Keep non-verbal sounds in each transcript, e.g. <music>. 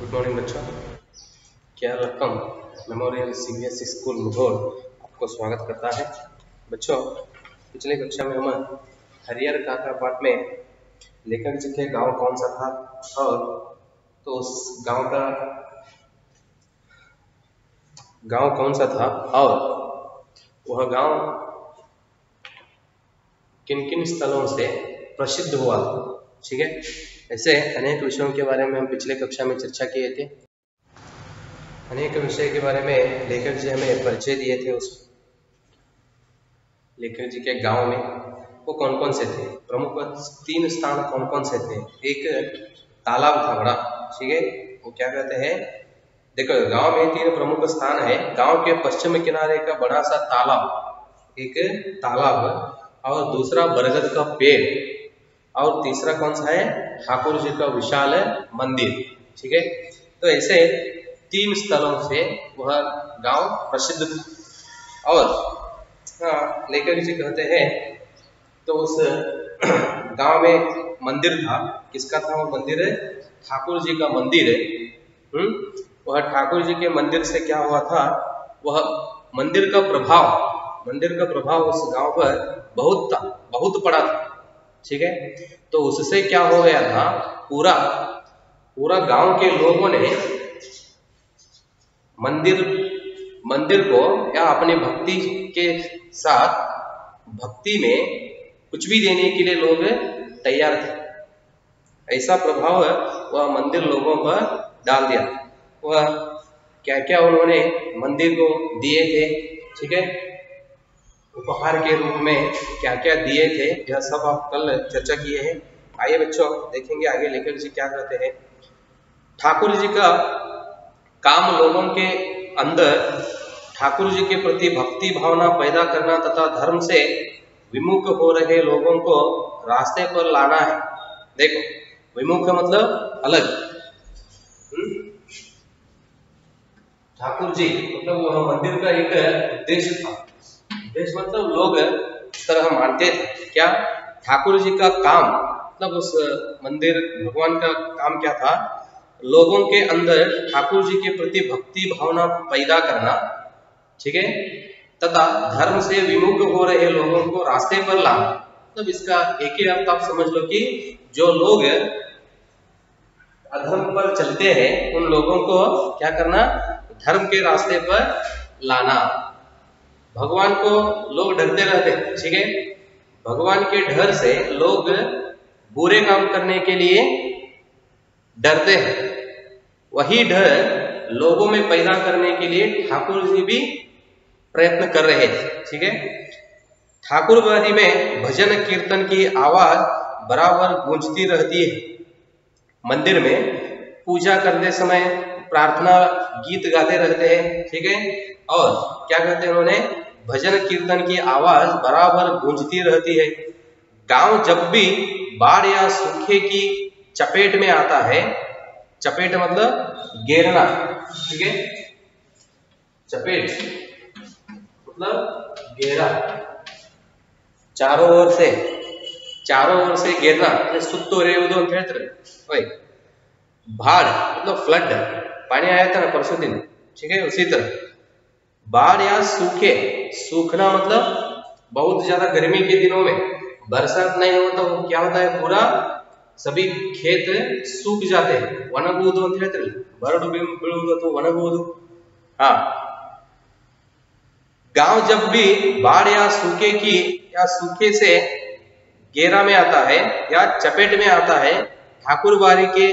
Good morning बच्चों क्या रकम मेमोरियल सीबीएसई स्कूल मुघोल आपको स्वागत करता है? बच्चों, पिछले कक्षा में हम हरियर काका पाठ में लेखक जी के गाँव कौन सा था? और तो उस गाँव का गाँव कौन सा था? और वह गाँव किन किन स्थलों से प्रसिद्ध हुआ? ठीक है? ऐसे अनेक विषयों के बारे में हम पिछले कक्षा में चर्चा किए थे। अनेक विषय के बारे में लेखक जी हमें परिचय दिए थे उस लेखक जी के गाँव में। वो कौन कौन से थे? प्रमुख तीन स्थान कौन कौन से थे? एक तालाब था बड़ा ठीक है? वो क्या कहते हैं? देखो, गाँव में तीन प्रमुख स्थान है। गाँव के पश्चिम किनारे का बड़ा सा तालाब, एक तालाब और दूसरा बरगद का पेड़। और तीसरा कौन सा है? ठाकुर जी का विशाल मंदिर। ठीक है? तो ऐसे तीन स्थलों से वह गाँव प्रसिद्ध था। और हाँ लेखक जी कहते हैं तो उस <clears throat> गाँव में मंदिर था। किसका था वो मंदिर? है ठाकुर जी का मंदिर। है हम्म? वह ठाकुर जी के मंदिर से क्या हुआ था? वह मंदिर का प्रभाव, मंदिर का प्रभाव उस गाँव पर बहुत था, बहुत पड़ा था। ठीक है? तो उससे क्या हो गया था? पूरा पूरा गाँव के लोगों ने मंदिर मंदिर को या अपनी भक्ति के साथ भक्ति में कुछ भी देने के लिए लोग तैयार थे। ऐसा प्रभाव वह मंदिर लोगों पर डाल दिया। वह क्या क्या उन्होंने मंदिर को दिए थे? ठीक है? उपहार के रूप में क्या क्या दिए थे, यह सब आप कल चर्चा किए हैं। आइए बच्चों देखेंगे आगे लेखक जी क्या कहते हैं। ठाकुर जी का काम लोगों के अंदर, ठाकुर जी के प्रति भक्ति भावना पैदा करना तथा धर्म से विमुख हो रहे लोगों को रास्ते पर लाना है। देखो, विमुख मतलब अलग। ठाकुर जी मतलब वह मंदिर का एक उद्देश्य था। उद्देश्य मतलब लोग तरह मानते थे क्या ठाकुर जी का काम मतलब उस मंदिर, भगवान का काम क्या था? लोगों के अंदर ठाकुर जी के प्रति भक्ति भावना पैदा करना, ठीक है? तथा धर्म से विमुख हो रहे लोगों को रास्ते पर लाना। मतलब इसका एक ही अर्थ आप समझ लो कि जो लोग अधर्म पर चलते हैं, उन लोगों को क्या करना? धर्म के रास्ते पर लाना। भगवान को लोग डरते रहते ठीक है? भगवान के डर से लोग बुरे काम करने के लिए डरते हैं। वही डर लोगों में पैदा करने के लिए ठाकुर जी भी प्रयत्न कर रहे थे ठीक है? ठाकुर ठाकुरवादी में भजन कीर्तन की आवाज़ बराबर गूंजती रहती है। मंदिर में पूजा करते समय प्रार्थना गीत गाते रहते हैं, ठीक है? और क्या कहते हैं उन्होंने? भजन कीर्तन की आवाज़ बराबर गूंजती रहती है। गाँव जब भी बाढ़ या सूखे की चपेट में आता है, चपेट मतलब गेरना, ठीक है? चपेट मतलब गेरा चारों ओर से, चारों ओर से गेरना सुतो रे उदो क्षेत्र भाड़ मतलब फ्लड। पानी आया था ना परसों दिन ठीक है उसी तरह बाढ़ या सूखे सूखना मतलब बहुत ज्यादा गर्मी के दिनों में बरसात नहीं हो तो क्या होता है पूरा सभी खेत सूख जाते हैं ಒಣಗುವುದು ಅಂತ ಹೇಳ್ತಾರೆ ಬರಡು ಬೀಳುವುದು ಅಥವಾ ಒಣಗುವುದು हाँ गांव जब भी बाढ़ या सूखे की या सूखे से घेरा में आता है या चपेट में आता है ठाकुर बारी के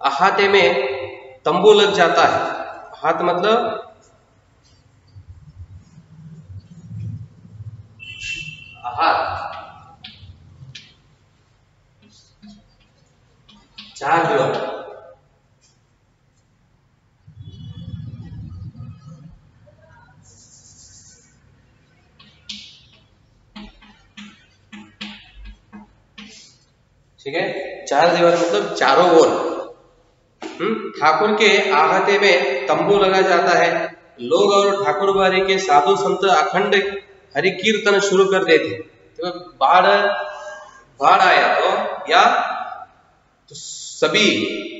अहाते में तंबू लग जाता है। हाथ मतलब हाथ चार दीवार ठीक है? चार दीवार मतलब चारों ओर। ठाकुर के आहते में तंबू लगा जाता है। लोग और ठाकुर बारी के साधु संत अखंड हरि कीर्तन शुरू कर देते तो बाढ़ बाढ़ आया तो या तो सभी,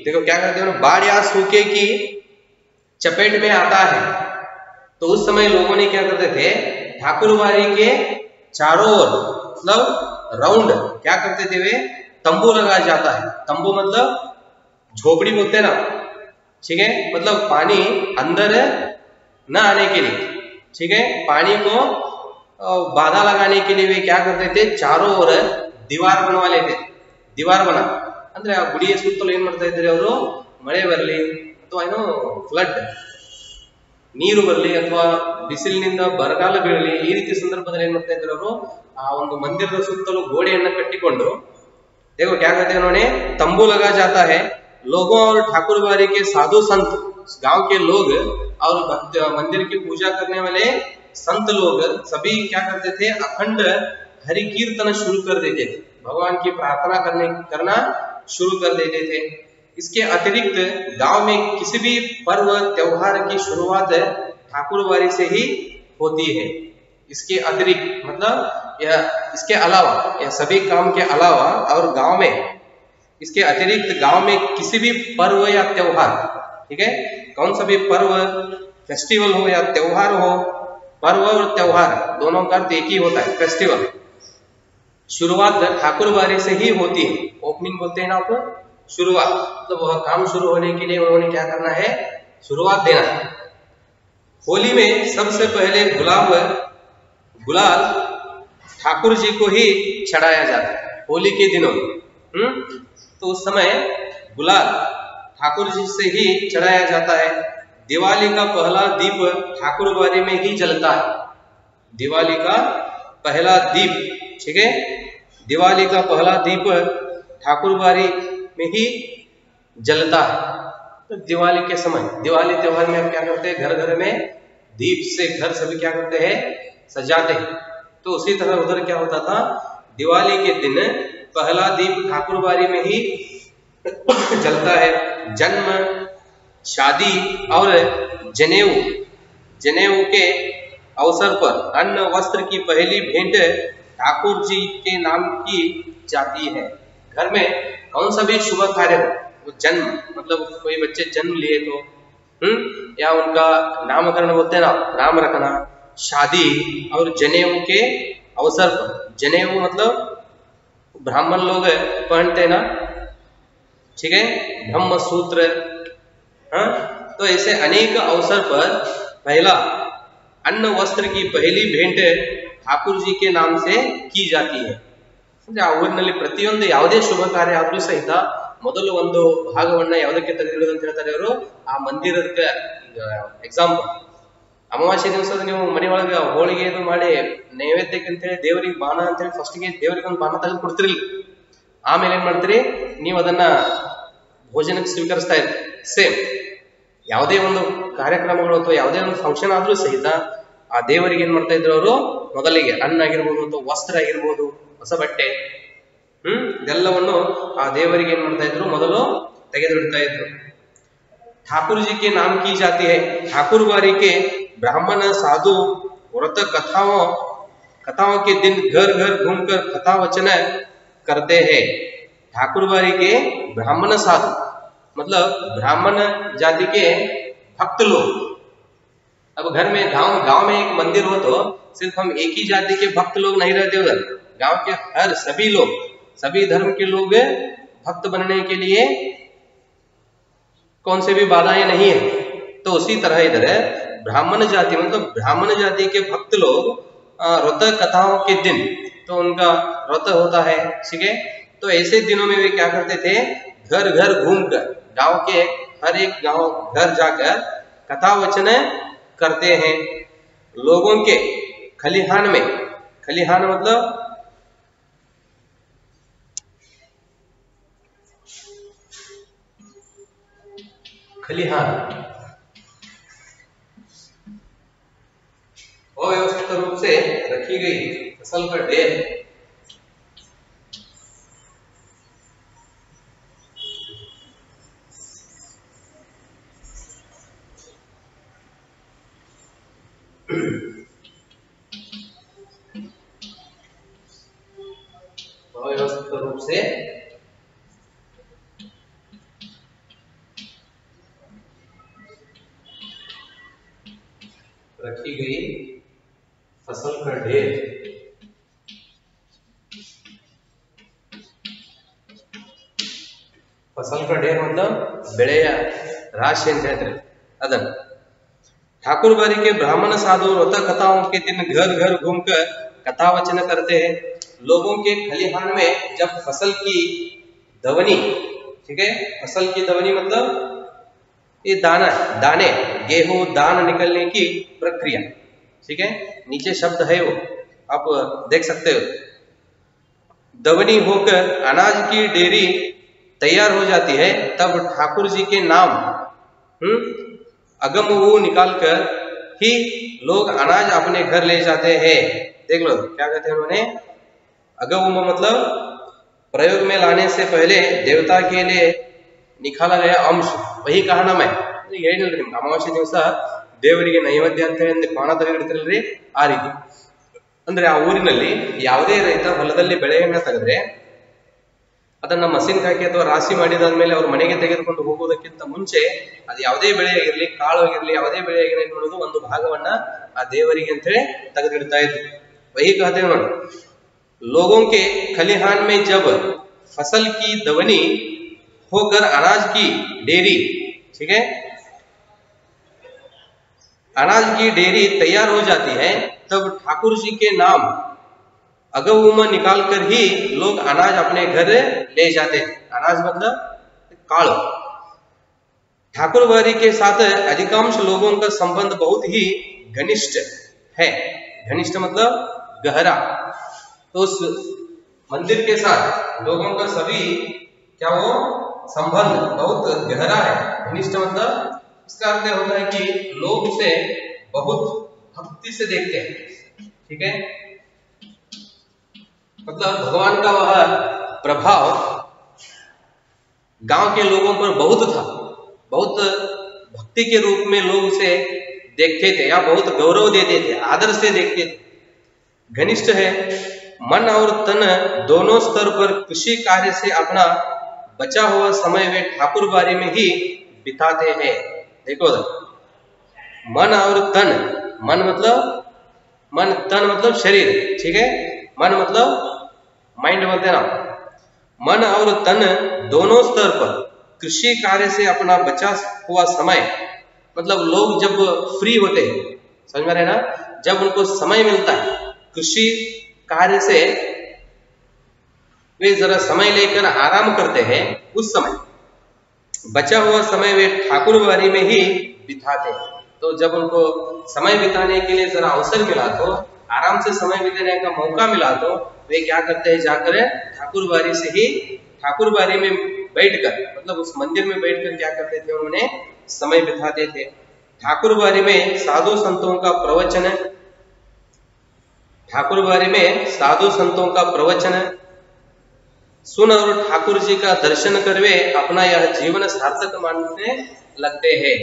देखो क्या करते हैं बाढ़ या सूखे की चपेट में आता है। तो उस समय लोगों ने क्या करते थे ठाकुरबाड़ी के चारों ओर मतलब राउंड, क्या करते थे वे, तंबू लगाया जाता है। तंबू मतलब झोपड़ी बोलते हैं ना ठीक है मतलब पानी अंदर न आने के लिए ठीक है पानी को बाधा लगाने के लिए वे क्या करते थे चारों ओर दीवार बनवा लेते दीवार बना ಅಂದ್ರೆ ಆ ಗುಡಿಯ ಸುತ್ತಲೂ ಏನ್ ಮಾಡ್ತಾ ಇದ್ದಾರೆ ಅವರು ಮಳೆ ಬರಲಿ ಅಥವಾ ಏನೋ ಫ್ಲಡ್ ನೀರು ಬರಲಿ ಅಥವಾ ಬಿಸಿಲಿನಿಂದ ಬರಗಾಲ ಬೀಳಲಿ ಈ ರೀತಿ ಸಂದರ್ಭದಲ್ಲಿ ಏನ್ ಮಾಡ್ತಾ ಇದ್ರು ಅವರು ಆ ಒಂದು ಮಂದಿರದ ಸುತ್ತಲೂ ಗೋಡೆಯನ್ನ ಕಟ್ಟಿಕೊಂಡು देखो क्या कहते हैं उन्होंने तंबू लगा जाता है लोगों और ठाकुर बारी के साधु संत, गाँव के लोग और मंदिर की पूजा करने वाले संत लोग सभी क्या करते थे? अखंड हरि कीर्तन शुरू कर देते थे। भगवान की प्रार्थना करने, करना शुरू कर देते थे। इसके अतिरिक्त गाँव में किसी भी पर्व, त्योहार की शुरुआत ठाकुर बारी से ही होती है। इसके अतिरिक्त मतलब यह, इसके अलावा, यह सभी काम के अलावा और गाँव में इसके अतिरिक्त गाँव में किसी भी पर्व या त्योहार, ठीक है? कौन सा भी पर्व फेस्टिवल हो या त्योहार हो, पर्व और त्योहार दोनों का एक ही होता है फेस्टिवल शुरुआत ठाकुर बारी से ही होती है। ओपनिंग बोलते हैं ना आप शुरुआत। तो वह काम शुरू होने के लिए उन्होंने क्या करना है? शुरुआत देना है। होली में सबसे पहले गुलाब, गुलाल ठाकुर जी को ही चढ़ाया जाता है, होली के दिनों हम्म? तो उस समय गुलाल ठाकुर जी से ही चढ़ाया जाता है। दिवाली का पहला दीप ठाकुर बारी में ही जलता है। दिवाली का पहला दीप, ठीक है? दिवाली का पहला दीप ठाकुर बारी में ही जलता है। तो दिवाली के समय, दिवाली त्योहार में हम क्या करते हैं? घर घर में दीप से घर सभी क्या करते हैं? सजाते हैं। तो उसी तरह उधर क्या होता था? दिवाली के दिन पहला दीप ठाकुर बारी में ही जलता है। जन्म, शादी और जनेऊ। जनेऊ के अवसर पर अन्न वस्त्र की पहली भेंट ठाकुर जी के नाम की जाती है। घर में कौन सा भी शुभ कार्य हो, वो जन्म मतलब कोई बच्चे जन्म लिए तो हम्म या उनका नामकरण बोलते हैं ना, नाम रखना, शादी और जनेऊ के अवसर पर। जनेऊ मतलब ब्राह्मण लोग पहनते ना ठीक है ब्रह्म सूत्र हाँ तो ऐसे अनेक अवसर पर पहला अन्न वस्त्र की पहली भेंट ठाकुर जी के नाम से की जाती है ಅಂದ್ರೆ ಆ ಊರಿನಲ್ಲಿ ಪ್ರತಿಯೊಂದು ಯಾವುದೇ ಶುಭ ಕಾರ್ಯ ಆದ್ರೂ ಸಹಿತ ಮೊದಲು ಒಂದು ಭಾಗವನ್ನ ಯಾವುದಕ್ಕೆ ತೆಗೆದಿರೋದು ಅಂತ ಹೇಳ್ತಾರೆ ಅವರು ಆ ಮಂದಿರಕ್ಕೆ ಎಕ್ಸಾಂಪಲ್ ಅಮಾವಾಸ್ಯ ದಿವಸ ನೀವು ಮನೆಯೊಳಗೆ ಹೋಳಿಗೆ ಇದು ಮಾಡಿ ನೈವೇದ್ಯಕ್ಕೆ ಅಂತೇಳಿ ದೇವರಿಗೆ ಬಾಣ ಅಂತೇಳಿ ಫಸ್ಟ್ಗೆ ದೇವರಿಗೆ ಒಂದು ಬಾಣ ತೆಗೆದು ಕೊಡ್ತಿರ್ಲಿ. ಆಮೇಲೆ ಏನ್ ಮಾಡ್ತೀರಿ? ನೀವು ಅದನ್ನ ಭೋಜನಕ್ಕೆ ಸ್ವೀಕರಿಸ್ತಾ ಇದ್ರಿ ಸೇಮ್ ಯಾವುದೇ ಒಂದು ಕಾರ್ಯಕ್ರಮಗಳು ಅಥವಾ ಯಾವುದೇ ಒಂದು ಫಂಕ್ಷನ್ ಆದ್ರೂ ಸಹಿತ ಆ ದೇವರಿಗೆ ಏನ್ ಮಾಡ್ತಾ ಇದ್ರು ಅವರು ಮೊದಲಿಗೆ ಅನ್ನ ಆಗಿರ್ಬೋದು ಅಥವಾ ವಸ್ತ್ರ ಆಗಿರ್ಬೋದು, ಹೊಸ ಬಟ್ಟೆ, ಹ್ಮ್, ಇದೆಲ್ಲವನ್ನು ಆ ದೇವರಿಗೆ ಏನ್ ಮಾಡ್ತಾ ಇದ್ರು ಮೊದಲು ತೆಗೆದಿಡ್ತಾ ಇದ್ರು. ಠಾಕೂರ್ಜಿ ನಾಮಕಿ ಜಾತಿ ಠಾಕೂರ್ ಬಾರಿಕೆ ब्राह्मण, साधु, व्रत, कथाओं कथाओं के दिन घर घर घूमकर कथा वचन करते हैं। ठाकुर बारी के ब्राह्मण, साधु मतलब ब्राह्मण जाति के भक्त लोग। अब घर में, गाँव गाँव में एक मंदिर हो तो सिर्फ़ हम एक ही जाति के भक्त लोग नहीं रहते उधर। गाँव के हर सभी लोग, सभी धर्म के लोग भक्त बनने के लिए कौन से भी बाधाएँ नहीं है। तो उसी तरह इधर ब्राह्मण जाति मतलब ब्राह्मण जाति के भक्त लोग व्रत कथाओं के दिन तो उनका व्रत होता है, ठीक है? तो ऐसे दिनों में वे क्या करते थे? घर घर घूमकर, गाँव के हर एक गाँव घर जाकर कथा वचन करते हैं। लोगों के खलिहान में, खलिहान मतलब खलिहान। अव्यवस्थित रूप से रखी गई फ़सल का ढेर अव्यवस्थित रूप से राशि क्षेत्र ठाकुर बारी के ब्राह्मण साधु रोता कथाओं के दिन घर घर घूमकर कथा वचन करते हैं। लोगों के खलिहान में जब फ़सल की दवनी, ठीक है? फ़सल की दवनी मतलब ये दाना, दाने, गेहूँ दान निकलने की प्रक्रिया, ठीक है? नीचे शब्द है वो। आप देख सकते हो। दवनी होकर अनाज की डेरी तैयार हो जाती है, तब ठाकुर जी के नाम हम्म अगम वो निकाल कर ही लोग अनाज अपने घर ले जाते हैं देख लो क्या कहते हैं उन्होंने अगम मतलब प्रयोग में लाने से पहले देवता के लिए ನಿಖಾಲ ಅಂಶ ವಹಿ ಕಾರಣ ಮೈ ಹೇಳಿಲ್ರಿ ನಿಮ್ಗೆ ಅಮಾವಾಸ್ಯೆ ದಿವಸ ದೇವರಿಗೆ ನೈವೇದ್ಯ ಅಂತ ಹೇಳಿ ಪಾಣ ತೆಗೆದಿಡ್ತಿರಲ್ರಿ ಆ ರೀತಿ ಅಂದ್ರೆ ಆ ಊರಿನಲ್ಲಿ ಯಾವುದೇ ರೈತ ಹೊಲದಲ್ಲಿ ಬೆಳೆಯನ್ನ ತೆಗೆದ್ರೆ ಅದನ್ನ ಮಸಿನ್ ಹಾಕಿ ಅಥವಾ ರಾಶಿ ಮಾಡಿದಾದ್ಮೇಲೆ ಅವ್ರ ಮನೆಗೆ ತೆಗೆದುಕೊಂಡು ಹೋಗುವುದಕ್ಕಿಂತ ಮುಂಚೆ ಅದು ಯಾವುದೇ ಬೆಳೆ ಆಗಿರ್ಲಿ ಕಾಳು ಆಗಿರ್ಲಿ ಯಾವುದೇ ಬೆಳೆ ಆಗಿರಲಿ ನೋಡೋದು ಒಂದು ಭಾಗವನ್ನ ಆ ದೇವರಿಗೆ ಅಂತ ಹೇಳಿ ತೆಗೆದಿಡ್ತಾ ಇದ್ರು ವಹಿ कहते ನೋಡಿ लोगों के खलिहान में जब फसल की दवनी होकर अनाज की डेरी ठीक है अनाज की डेरी तैयार हो जाती है तब ठाकुर जी के नाम अगवुम निकाल कर ही लोग अनाज अपने घर ले जाते अनाज मतलब काल ठाकुरबारी के साथ अधिकांश लोगों का संबंध बहुत ही घनिष्ठ है। घनिष्ठ मतलब गहरा। तो उस मंदिर के साथ लोगों का सभी क्या वो संबंध बहुत गहरा है। घनिष्ठ मतलब इसका अर्थ होता है कि लोग उसे बहुत भक्ति से देखते हैं। ठीक है? मतलब भगवान का वह प्रभाव गाँव के लोगों पर बहुत था। बहुत भक्ति के रूप में लोग उसे देखते थे या बहुत गौरव देते थे, आदर से देखते थे। घनिष्ठ है, मन और तन दोनों स्तर पर कृषि कार्य से अपना बचा हुआ समय वे ठाकुर बारी में ही बिताते हैं। देखो, मन और तन, मन मतलब मन तन मतलब शरीर, ठीक है? मन मतलब माइंड बोलते ना मन और तन दोनों स्तर पर कृषि कार्य से अपना बचा हुआ समय मतलब लोग जब फ्री होते हैं, समझ में ना? जब उनको समय मिलता है, कृषि कार्य से वे जरा समय लेकर आराम करते हैं उस समय। बचा हुआ समय वे ठाकुर बारी में ही बिताते हैं। तो जब उनको समय बिताने के लिए जरा अवसर मिला तो आराम से समय बिताने का मौका मिला तो वे क्या करते हैं? जाकर ठाकुर बारी से ही ठाकुर बारी में बैठकर मतलब उस मंदिर में बैठकर क्या करते थे? उन्होंने समय बिताते थे। ठाकुर बारी में साधु संतों का प्रवचन ठाकुर बारी में साधु संतों का प्रवचन सुन और ठाकुर जी का दर्शन करवे अपना यह जीवन सार्थक मानने लगते हैं।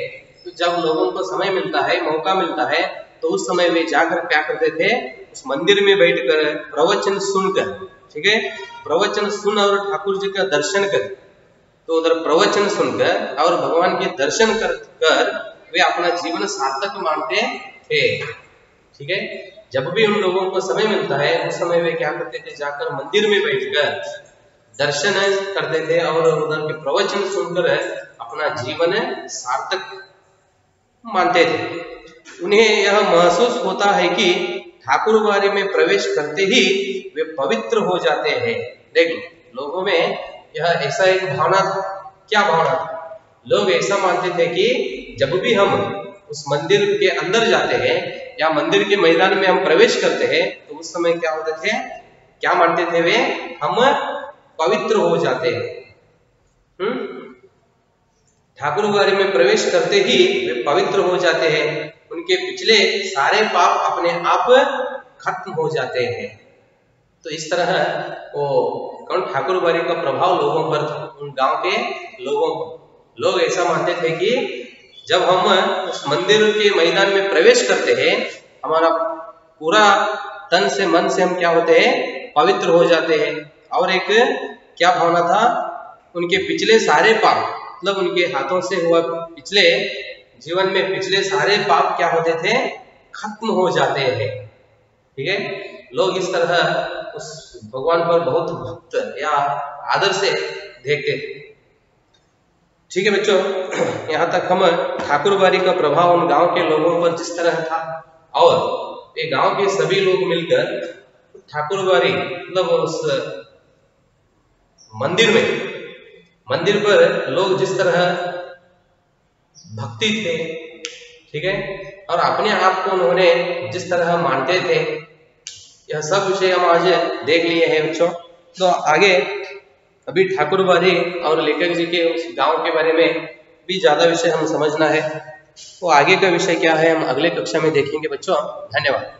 तो जब लोगों को समय मिलता है, मौका मिलता है तो उस समय वे जाकर क्या करते थे? उस मंदिर में बैठकर प्रवचन सुनकर, ठीक है? प्रवचन सुन और ठाकुर जी का दर्शन कर। तो उधर प्रवचन सुनकर और भगवान के दर्शन कर कर वे अपना जीवन सार्थक मानते थे। ठीक है? जब भी उन लोगों को समय मिलता है, उस समय वे क्या करते थे? जाकर मंदिर में बैठकर दर्शन करते थे और उधर के प्रवचन सुनकर अपना जीवन सार्थक मानते थे। उन्हें यह महसूस होता है कि ठाकुर बारी में प्रवेश करते ही वे पवित्र हो जाते हैं। देख, लोगों में यह ऐसा एक भावना क्या भावना था? लोग ऐसा मानते थे कि जब भी हम उस मंदिर के अंदर जाते हैं या मंदिर के मैदान में हम प्रवेश करते हैं तो उस समय क्या होते थे? क्या मानते थे वे? हम पवित्र हो जाते हैं। हम्म? ठाकुर बारी में प्रवेश करते ही वे पवित्र हो जाते हैं। उनके पिछले सारे पाप अपने आप खत्म हो जाते हैं। तो इस तरह वो कौन ठाकुर बारी का प्रभाव लोगों पर, उन गाँव के लोगों पर। लोग ऐसा मानते थे कि जब हम उस मंदिर के मैदान में प्रवेश करते हैं, हमारा पूरा तन से मन से हम क्या होते हैं? पवित्र हो जाते हैं। और एक क्या भावना था? उनके पिछले सारे पाप मतलब उनके हाथों से हुआ पिछले जीवन में पिछले सारे पाप क्या होते थे? खत्म हो जाते हैं। ठीक है? लोग इस तरह उस भगवान पर बहुत भक्त या आदर से देखते थे ठीक है बच्चों, <clears throat> यहाँ तक हम ठाकुरबाड़ी का प्रभाव उन गाँव के लोगों पर जिस तरह था, और ये गाँव के सभी लोग मिलकर ठाकुरबाड़ी मतलब उस मंदिर में, मंदिर पर लोग जिस तरह भक्ति थे, ठीक है? और अपने आप को उन्होंने जिस तरह मानते थे, यह सब विषय हम आज देख लिए हैं, बच्चों। तो आगे अभी ठाकुर बारी और लेखक जी के उस गाँव के बारे में भी ज़्यादा विषय हम समझना है। तो आगे का विषय क्या है, हम अगले कक्षा में देखेंगे, बच्चों। धन्यवाद।